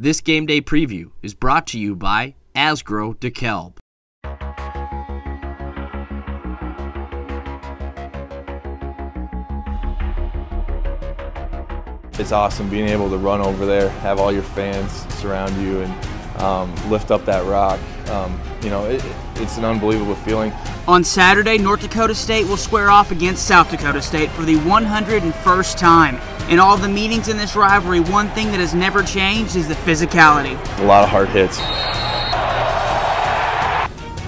This game day preview is brought to you by Asgrow DeKalb. It's awesome being able to run over there, have all your fans surround you, and um, lift up that rock. Um, you know, it, it's an unbelievable feeling. On Saturday, North Dakota State will square off against South Dakota State for the 101st time. In all the meetings in this rivalry, one thing that has never changed is the physicality. A lot of hard hits.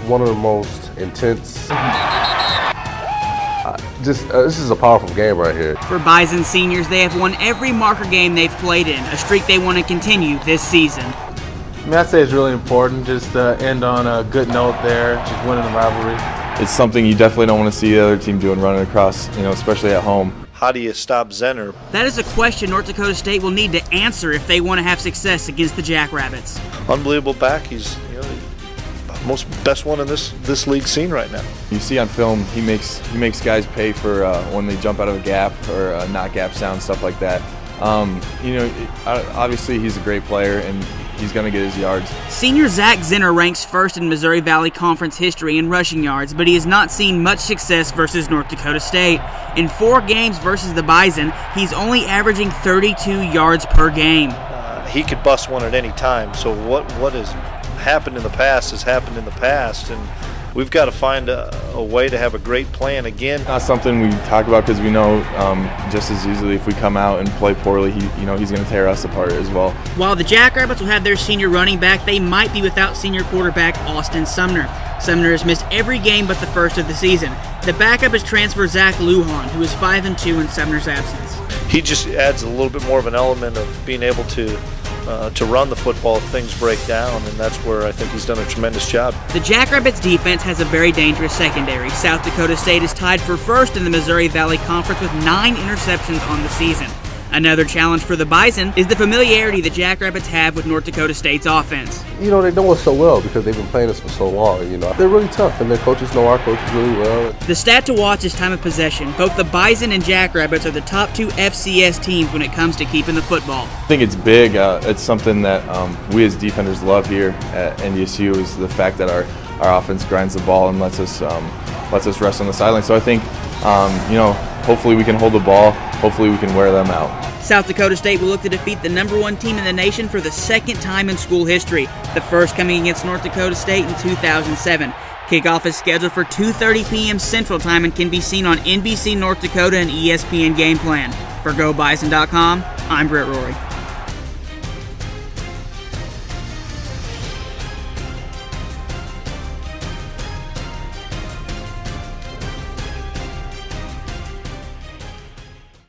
One of the most intense. Uh, just uh, this is a powerful game right here. For Bison seniors, they have won every marker game they've played in, a streak they want to continue this season. I mean, I'd say it's really important just to end on a good note there, just winning the rivalry. It's something you definitely don't want to see the other team doing, running across, you know, especially at home. How do you stop Zenner? That is a question North Dakota State will need to answer if they want to have success against the Jackrabbits. Unbelievable back. He's you know, most best one in this this league scene right now. You see on film, he makes he makes guys pay for uh, when they jump out of a gap or uh, not gap sound stuff like that. Um, you know, obviously he's a great player and he's going to get his yards. Senior Zach Zenner ranks first in Missouri Valley Conference history in rushing yards, but he has not seen much success versus North Dakota State. In four games versus the Bison, he's only averaging 32 yards per game. Uh, he could bust one at any time. So what what has happened in the past has happened in the past, and we've got to find a, a, way to have a great plan again. Not something we talk about because we know um, just as easily if we come out and play poorly, he, you know, he's going to tear us apart as well. While the Jackrabbits will have their senior running back, they might be without senior quarterback Austin Sumner. Sumner has missed every game but the first of the season. The backup is transfer Zach Lujan, who is 5 and 2 in Sumner's absence. He just adds a little bit more of an element of being able to uh, to run the football if things break down, and that's where I think he's done a tremendous job. The Jackrabbits defense has a very dangerous secondary. South Dakota State is tied for first in the Missouri Valley Conference with nine interceptions on the season. Another challenge for the Bison is the familiarity the Jackrabbits have with North Dakota State's offense. You know, they know us so well because they've been playing us for so long. You know, they're really tough, and their coaches know our coaches really well. The stat to watch is time of possession. Both the Bison and Jackrabbits are the top two FCS teams when it comes to keeping the football. I think it's big. Uh, it's something that um, we as defenders love here at NDSU is the fact that our, our offense grinds the ball and lets us um, lets us rest on the sideline. So I think, um, you know, hopefully we can hold the ball. Hopefully we can wear them out. South Dakota State will look to defeat the number one team in the nation for the second time in school history, the first coming against North Dakota State in 2007. Kickoff is scheduled for 2.30 p.m. Central Time and can be seen on NBC North Dakota and ESPN Game Plan. For GoBison.com, I'm Brett Rory.